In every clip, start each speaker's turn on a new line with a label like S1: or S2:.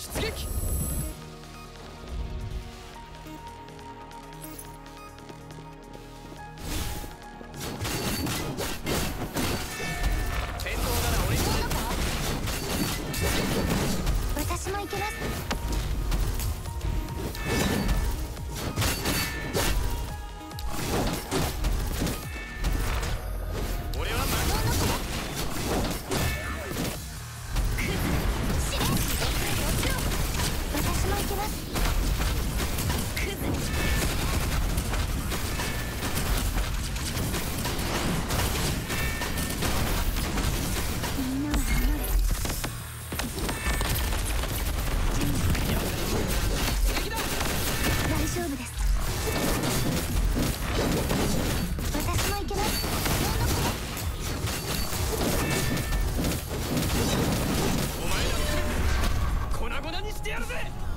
S1: 出撃。
S2: 私も行けます。
S1: out of it!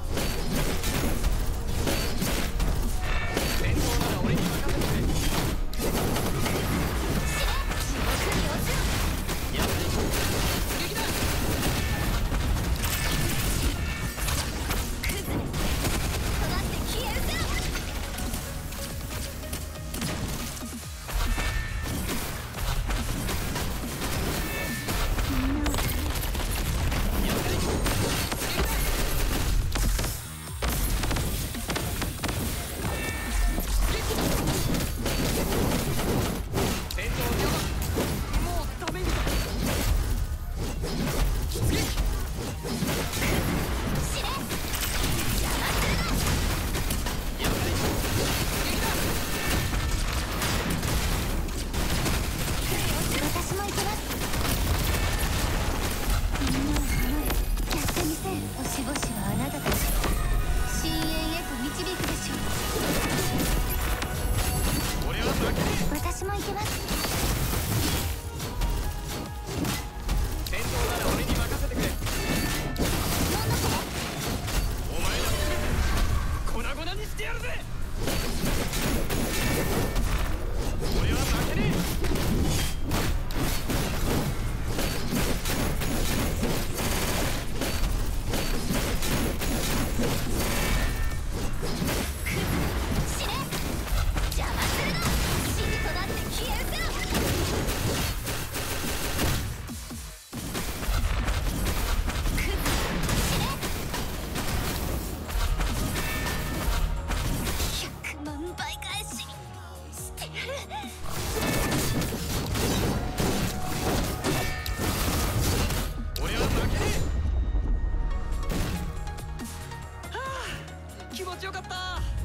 S1: 気持ちよかった。